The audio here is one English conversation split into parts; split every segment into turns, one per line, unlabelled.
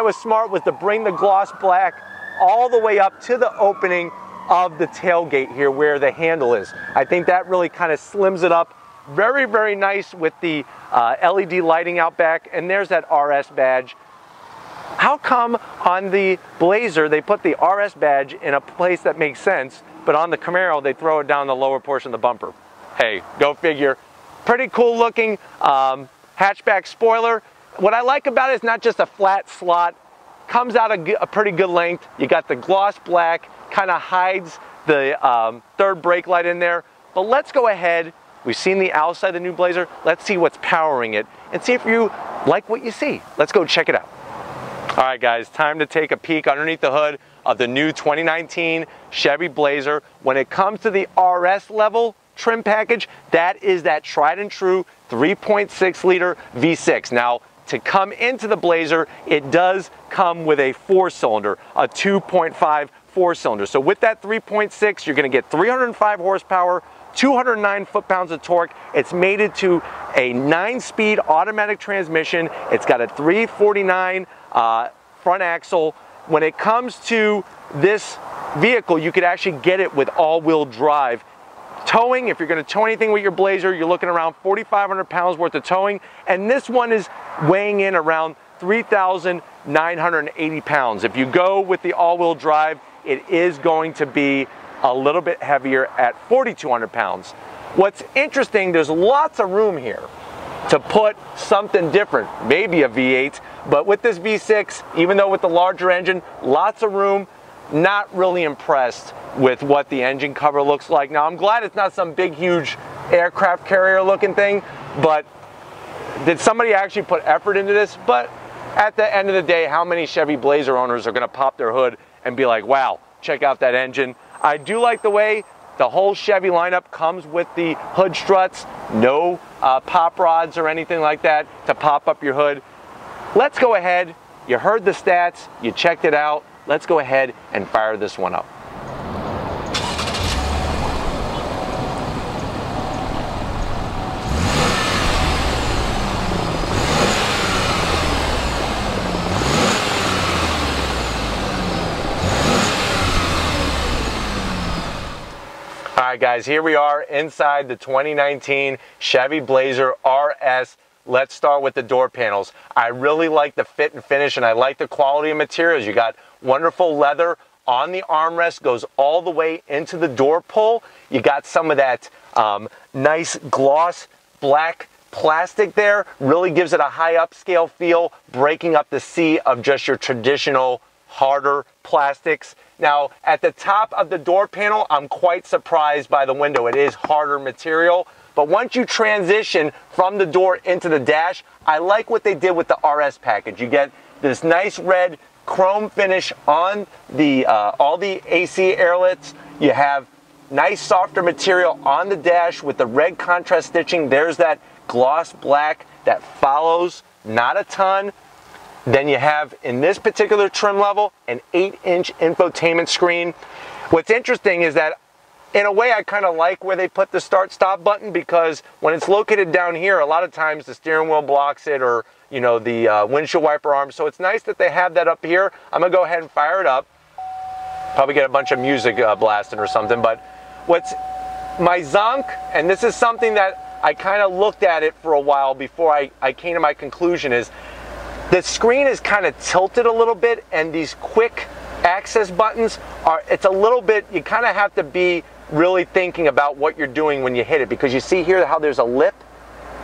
that was smart was to bring the gloss black all the way up to the opening of the tailgate here where the handle is. I think that really kind of slims it up. Very, very nice with the uh, LED lighting out back. And there's that RS badge. How come on the Blazer they put the RS badge in a place that makes sense, but on the Camaro they throw it down the lower portion of the bumper? Hey, go figure. Pretty cool looking um, hatchback spoiler. What I like about it is not just a flat slot, comes out a, a pretty good length. You got the gloss black, kind of hides the um, third brake light in there. But let's go ahead. We've seen the outside of the new Blazer. Let's see what's powering it and see if you like what you see. Let's go check it out. All right, guys, time to take a peek underneath the hood of the new 2019 Chevy Blazer. When it comes to the RS level trim package, that is that tried and true 3.6 liter V6. Now, to come into the Blazer, it does come with a four cylinder, a 2.5 four cylinder. So with that 3.6, you're gonna get 305 horsepower, 209 foot-pounds of torque. It's mated to a nine-speed automatic transmission. It's got a 349 uh, front axle. When it comes to this vehicle, you could actually get it with all-wheel drive. Towing, if you're gonna tow anything with your Blazer, you're looking around 4,500 pounds worth of towing. And this one is weighing in around 3,980 pounds. If you go with the all-wheel drive, it is going to be a little bit heavier at 4,200 pounds. What's interesting, there's lots of room here to put something different, maybe a V8, but with this V6, even though with the larger engine, lots of room, not really impressed with what the engine cover looks like. Now, I'm glad it's not some big, huge aircraft carrier looking thing, but did somebody actually put effort into this? But at the end of the day, how many Chevy Blazer owners are gonna pop their hood and be like, wow, check out that engine. I do like the way the whole Chevy lineup comes with the hood struts, no uh, pop rods or anything like that to pop up your hood. Let's go ahead, you heard the stats, you checked it out, let's go ahead and fire this one up. All right, guys, here we are inside the 2019 Chevy Blazer RS. Let's start with the door panels. I really like the fit and finish, and I like the quality of materials. You got wonderful leather on the armrest, goes all the way into the door pull. You got some of that um, nice gloss black plastic there. Really gives it a high upscale feel, breaking up the sea of just your traditional harder plastics. Now, at the top of the door panel, I'm quite surprised by the window. It is harder material. But once you transition from the door into the dash, I like what they did with the RS package. You get this nice red chrome finish on the uh, all the AC airlets. You have nice softer material on the dash with the red contrast stitching. There's that gloss black that follows, not a ton, then you have, in this particular trim level, an 8-inch infotainment screen. What's interesting is that in a way, I kind of like where they put the start stop button because when it's located down here, a lot of times the steering wheel blocks it or, you know, the uh, windshield wiper arm. So it's nice that they have that up here. I'm to go ahead and fire it up. Probably get a bunch of music uh, blasting or something. But what's my zonk, and this is something that I kind of looked at it for a while before I, I came to my conclusion is the screen is kind of tilted a little bit and these quick access buttons are, it's a little bit, you kind of have to be really thinking about what you're doing when you hit it because you see here how there's a lip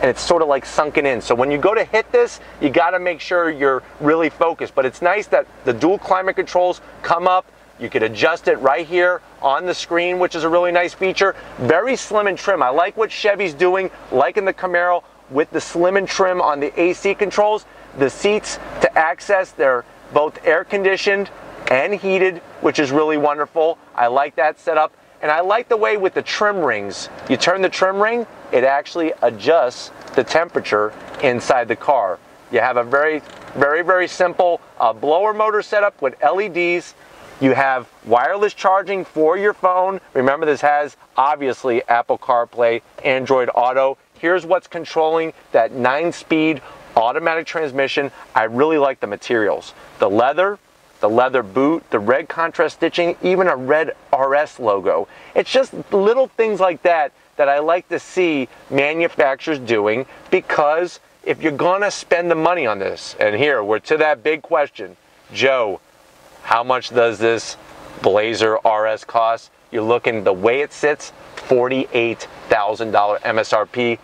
and it's sort of like sunken in. So when you go to hit this, you got to make sure you're really focused. But it's nice that the dual climate controls come up. You could adjust it right here on the screen, which is a really nice feature. Very slim and trim. I like what Chevy's doing, like in the Camaro, with the slim and trim on the AC controls. The seats to access, they're both air conditioned and heated, which is really wonderful. I like that setup. And I like the way with the trim rings, you turn the trim ring, it actually adjusts the temperature inside the car. You have a very, very, very simple uh, blower motor setup with LEDs. You have wireless charging for your phone. Remember, this has obviously Apple CarPlay, Android Auto. Here's what's controlling that nine speed automatic transmission. I really like the materials. The leather, the leather boot, the red contrast stitching, even a red RS logo. It's just little things like that that I like to see manufacturers doing because if you're gonna spend the money on this, and here we're to that big question, Joe, how much does this Blazer RS cost? You're looking the way it sits, $48,000 MSRP.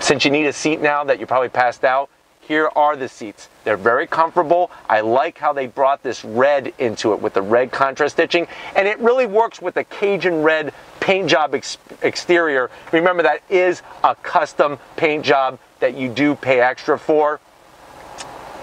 Since you need a seat now that you probably passed out, here are the seats. They're very comfortable. I like how they brought this red into it with the red contrast stitching, and it really works with the Cajun red paint job ex exterior. Remember, that is a custom paint job that you do pay extra for.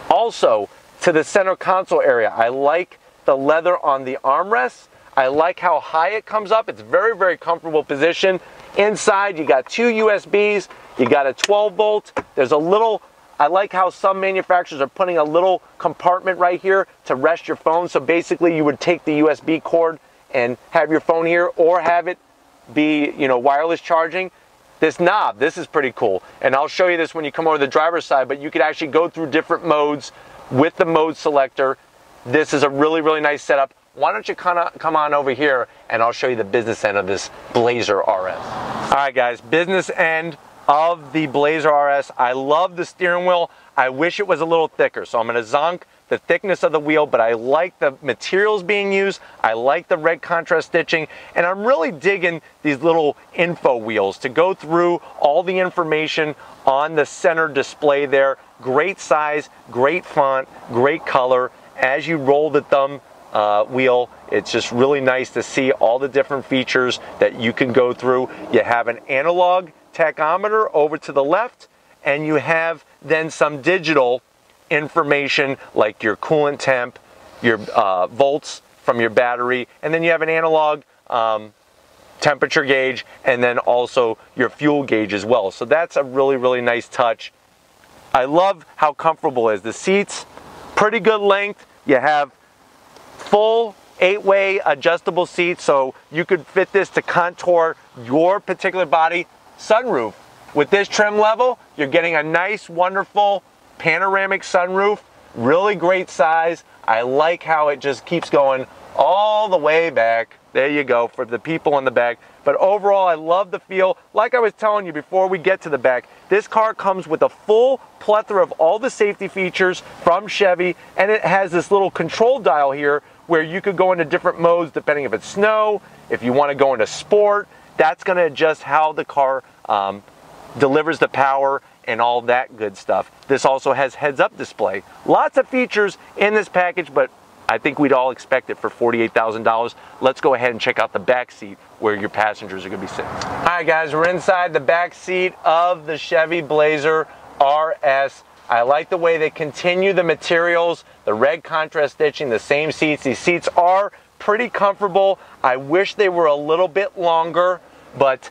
Also, to the center console area, I like the leather on the armrests. I like how high it comes up. It's very, very comfortable position. Inside, you got two USBs. You got a 12 volt. There's a little I like how some manufacturers are putting a little compartment right here to rest your phone. So basically you would take the USB cord and have your phone here or have it be, you know, wireless charging. This knob, this is pretty cool. And I'll show you this when you come over the driver's side, but you could actually go through different modes with the mode selector. This is a really, really nice setup. Why don't you come on over here and I'll show you the business end of this Blazer RS. All right guys, business end of the Blazer RS. I love the steering wheel. I wish it was a little thicker. So I'm gonna zonk the thickness of the wheel, but I like the materials being used. I like the red contrast stitching, and I'm really digging these little info wheels to go through all the information on the center display there. Great size, great font, great color. As you roll the thumb uh, wheel, it's just really nice to see all the different features that you can go through. You have an analog tachometer over to the left, and you have then some digital information like your coolant temp, your uh, volts from your battery, and then you have an analog um, temperature gauge, and then also your fuel gauge as well. So that's a really, really nice touch. I love how comfortable is. The seats, pretty good length. You have full eight-way adjustable seats, so you could fit this to contour your particular body sunroof. With this trim level, you're getting a nice, wonderful panoramic sunroof, really great size. I like how it just keeps going all the way back. There you go for the people in the back. But overall, I love the feel. Like I was telling you before we get to the back, this car comes with a full plethora of all the safety features from Chevy, and it has this little control dial here where you could go into different modes depending if it's snow, if you want to go into sport. That's going to adjust how the car um, delivers the power and all that good stuff. This also has heads-up display. Lots of features in this package, but I think we'd all expect it for $48,000. Let's go ahead and check out the back seat where your passengers are gonna be sitting. All right guys, we're inside the back seat of the Chevy Blazer RS. I like the way they continue the materials, the red contrast stitching, the same seats. These seats are pretty comfortable. I wish they were a little bit longer, but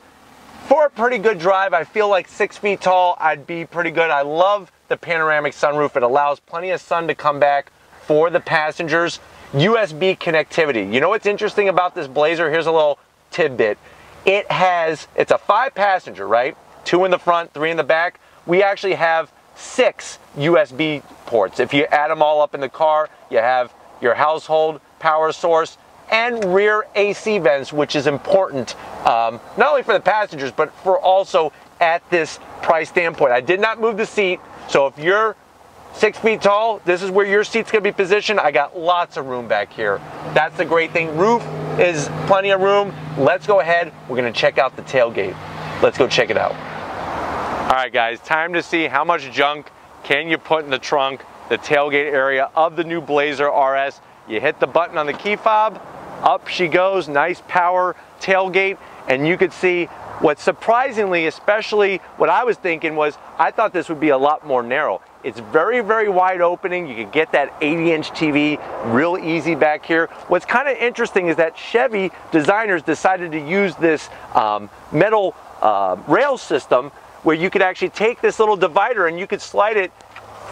for a pretty good drive, I feel like six feet tall, I'd be pretty good. I love the panoramic sunroof. It allows plenty of sun to come back for the passengers. USB connectivity. You know what's interesting about this Blazer? Here's a little tidbit. It has, it's a five passenger, right? Two in the front, three in the back. We actually have six USB ports. If you add them all up in the car, you have your household power source, and rear AC vents, which is important um, not only for the passengers, but for also at this price standpoint. I did not move the seat, so if you're six feet tall, this is where your seat's gonna be positioned. I got lots of room back here. That's the great thing. Roof is plenty of room. Let's go ahead. We're gonna check out the tailgate. Let's go check it out. All right, guys, time to see how much junk can you put in the trunk, the tailgate area of the new Blazer RS. You hit the button on the key fob, up she goes, nice power tailgate, and you could see what surprisingly, especially what I was thinking was, I thought this would be a lot more narrow. It's very, very wide opening. You can get that 80 inch TV real easy back here. What's kind of interesting is that Chevy designers decided to use this um, metal uh, rail system where you could actually take this little divider and you could slide it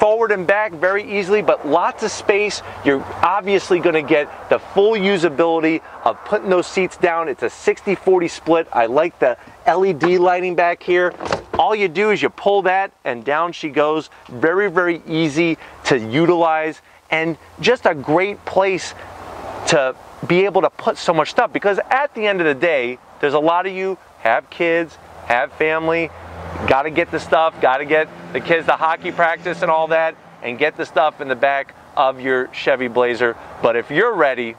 forward and back very easily, but lots of space. You're obviously gonna get the full usability of putting those seats down. It's a 60-40 split. I like the LED lighting back here. all you do is you pull that and down she goes. Very, very easy to utilize and just a great place to be able to put so much stuff because at the end of the day, there's a lot of you have kids, have family, got to get the stuff, got to get the kids to hockey practice and all that, and get the stuff in the back of your Chevy Blazer. But if you're ready,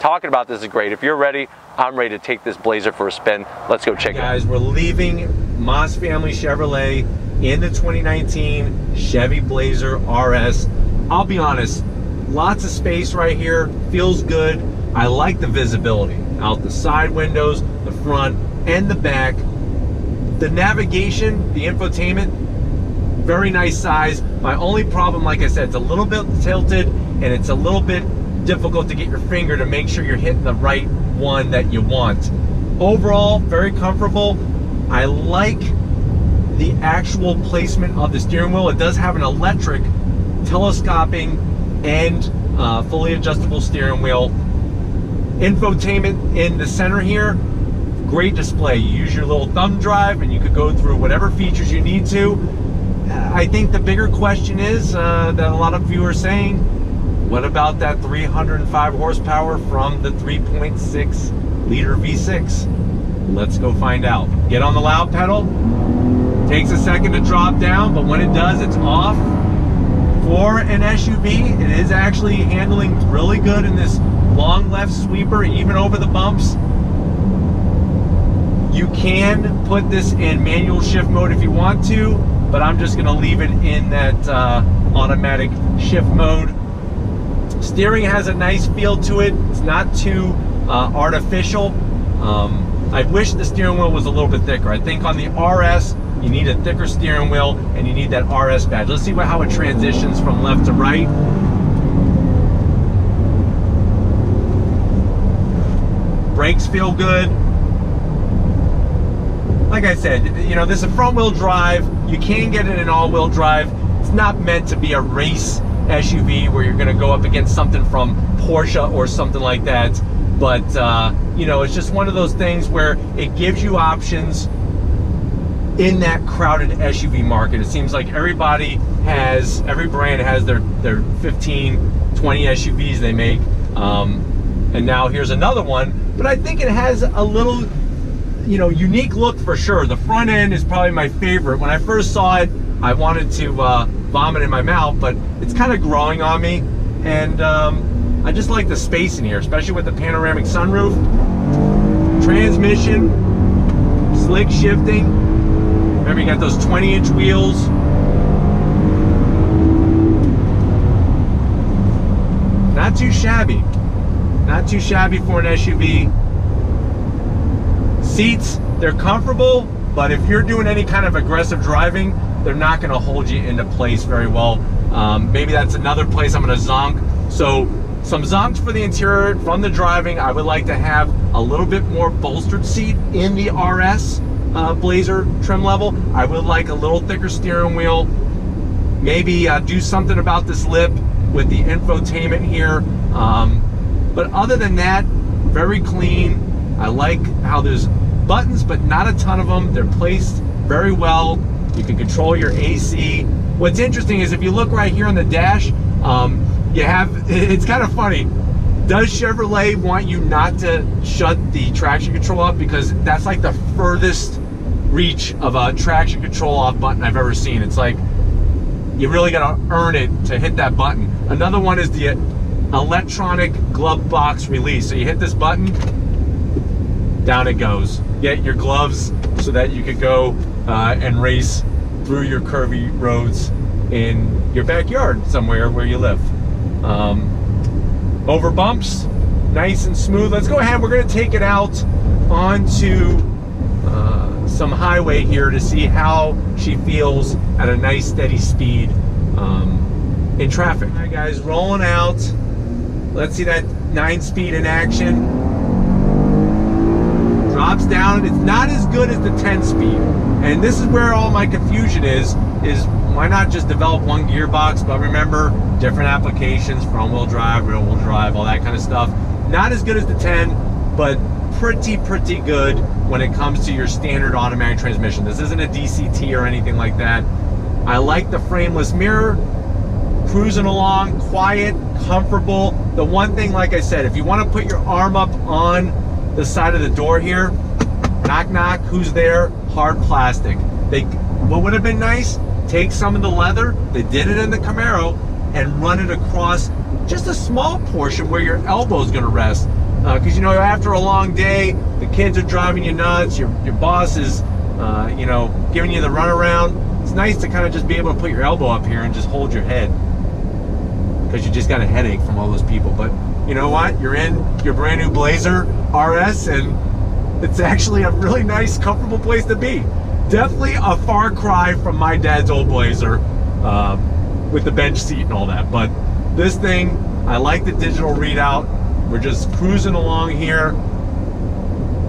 talking about this is great. If you're ready, I'm ready to take this Blazer for a spin. Let's go check
Guys,
it
out. Guys, we're leaving Moss Family Chevrolet in the 2019 Chevy Blazer RS. I'll be honest, lots of space right here, feels good. I like the visibility out the side windows, the front, and the back. The navigation, the infotainment, very nice size. My only problem, like I said, it's a little bit tilted and it's a little bit difficult to get your finger to make sure you're hitting the right one that you want. Overall, very comfortable. I like the actual placement of the steering wheel. It does have an electric telescoping and uh, fully adjustable steering wheel. Infotainment in the center here, great display. You use your little thumb drive and you could go through whatever features you need to. I think the bigger question is uh, that a lot of you are saying, what about that 305 horsepower from the 3.6 liter V6? Let's go find out. Get on the loud pedal. Takes a second to drop down, but when it does, it's off. For an SUV, it is actually handling really good in this long left sweeper, even over the bumps. You can put this in manual shift mode if you want to, but I'm just gonna leave it in that uh, automatic shift mode. Steering has a nice feel to it. It's not too uh, artificial. Um, I wish the steering wheel was a little bit thicker. I think on the RS, you need a thicker steering wheel and you need that RS badge. Let's see what, how it transitions from left to right. Brakes feel good. Like I said, you know, this is a front wheel drive. You can get it in all wheel drive. It's not meant to be a race SUV where you're going to go up against something from Porsche or something like that. But, uh, you know, it's just one of those things where it gives you options in that crowded SUV market. It seems like everybody has, every brand has their, their 15, 20 SUVs they make. Um, and now here's another one, but I think it has a little, you know, unique look for sure. The front end is probably my favorite. When I first saw it, I wanted to uh, vomit in my mouth, but it's kind of growing on me. And um, I just like the space in here, especially with the panoramic sunroof. Transmission, slick shifting. Remember, you got those 20 inch wheels. Not too shabby. Not too shabby for an SUV. Seats, they're comfortable, but if you're doing any kind of aggressive driving, they're not going to hold you into place very well. Um, maybe that's another place I'm going to zonk. So some zonks for the interior from the driving. I would like to have a little bit more bolstered seat in the RS uh, Blazer trim level. I would like a little thicker steering wheel. Maybe uh, do something about this lip with the infotainment here. Um, but other than that, very clean. I like how there's buttons, but not a ton of them. They're placed very well. You can control your AC. What's interesting is if you look right here on the dash, um, you have, it's kind of funny. Does Chevrolet want you not to shut the traction control off? Because that's like the furthest reach of a traction control off button I've ever seen. It's like, you really gotta earn it to hit that button. Another one is the electronic glove box release. So you hit this button, down it goes. Get your gloves so that you could go uh, and race through your curvy roads in your backyard somewhere where you live. Um, over bumps, nice and smooth. Let's go ahead, we're gonna take it out onto uh, some highway here to see how she feels at a nice steady speed um, in traffic. All right guys, rolling out. Let's see that nine speed in action. Drops down, it's not as good as the 10 speed. And this is where all my confusion is, is why not just develop one gearbox, but remember different applications, front wheel drive, rear wheel drive, all that kind of stuff. Not as good as the 10, but pretty, pretty good when it comes to your standard automatic transmission. This isn't a DCT or anything like that. I like the frameless mirror, cruising along, quiet, comfortable. The one thing, like I said, if you want to put your arm up on the side of the door here, knock knock, who's there? Hard plastic. They, what would have been nice? Take some of the leather, they did it in the Camaro, and run it across just a small portion where your elbow is going to rest. Because uh, you know, after a long day, the kids are driving you nuts. Your your boss is, uh, you know, giving you the runaround. It's nice to kind of just be able to put your elbow up here and just hold your head because you just got a headache from all those people. But you know what? You're in your brand new Blazer RS, and it's actually a really nice, comfortable place to be. Definitely a far cry from my dad's old Blazer uh, with the bench seat and all that. But this thing, I like the digital readout. We're just cruising along here.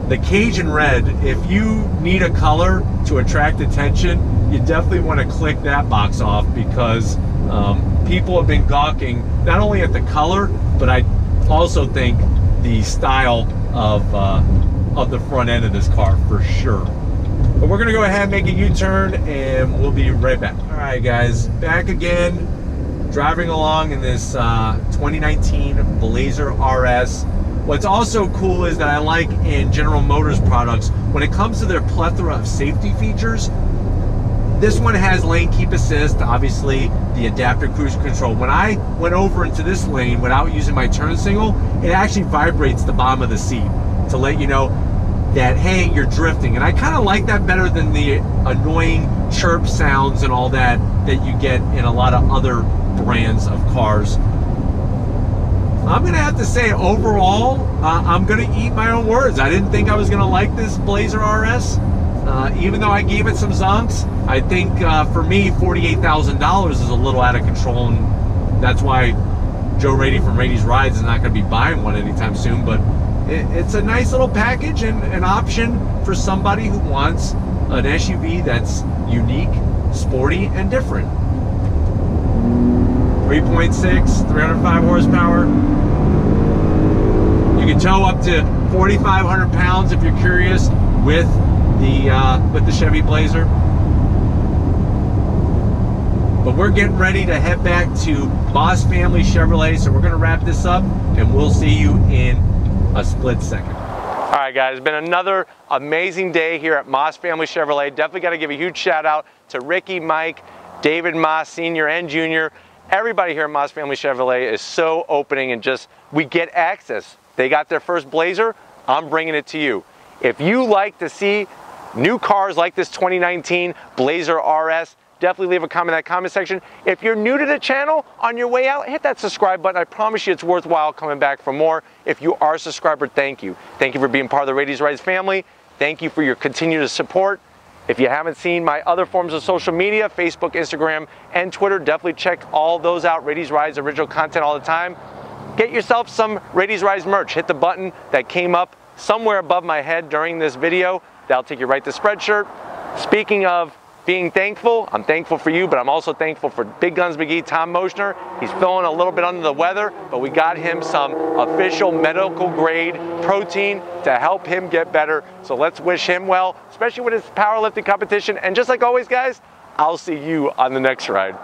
The Cajun red, if you need a color to attract attention, you definitely want to click that box off because um, people have been gawking not only at the color, but I also think the style of, uh, of the front end of this car for sure. But we're gonna go ahead and make a U-turn and we'll be right back. All right guys, back again driving along in this uh, 2019 Blazer RS. What's also cool is that I like in General Motors products, when it comes to their plethora of safety features, this one has lane keep assist, obviously the adaptive cruise control. When I went over into this lane without using my turn signal, it actually vibrates the bottom of the seat to let you know that, hey, you're drifting. And I kind of like that better than the annoying chirp sounds and all that that you get in a lot of other brands of cars. I'm gonna have to say overall, uh, I'm gonna eat my own words. I didn't think I was gonna like this Blazer RS. Uh, even though I gave it some zonks, I think uh, for me, $48,000 is a little out of control. And that's why Joe Raiti from Raiti's Rides is not gonna be buying one anytime soon. But it, it's a nice little package and an option for somebody who wants an SUV that's unique, sporty, and different. 3.6, 305 horsepower. You can tow up to 4,500 pounds if you're curious with the uh, with the Chevy Blazer. But we're getting ready to head back to Moss Family Chevrolet, so we're gonna wrap this up and we'll see you in a split second. All right, guys, it's been another amazing day here at Moss Family Chevrolet. Definitely got to give a huge shout out to Ricky, Mike, David Moss, Senior and Junior, everybody here at Moss Family Chevrolet is so opening and just, we get access. They got their first Blazer, I'm bringing it to you. If you like to see new cars like this 2019 Blazer RS, definitely leave a comment in that comment section. If you're new to the channel, on your way out, hit that subscribe button. I promise you it's worthwhile coming back for more. If you are a subscriber, thank you. Thank you for being part of the Raiti's Rides family. Thank you for your continued support. If you haven't seen my other forms of social media, Facebook, Instagram, and Twitter, definitely check all those out. Raiti's Rides original content all the time. Get yourself some Raiti's Rides merch. Hit the button that came up somewhere above my head during this video. That'll take you right to Spreadshirt. Speaking of being thankful. I'm thankful for you, but I'm also thankful for Big Guns McGee, Tom Moschner. He's feeling a little bit under the weather, but we got him some official medical grade protein to help him get better. So let's wish him well, especially with his powerlifting competition. And just like always, guys, I'll see you on the next ride.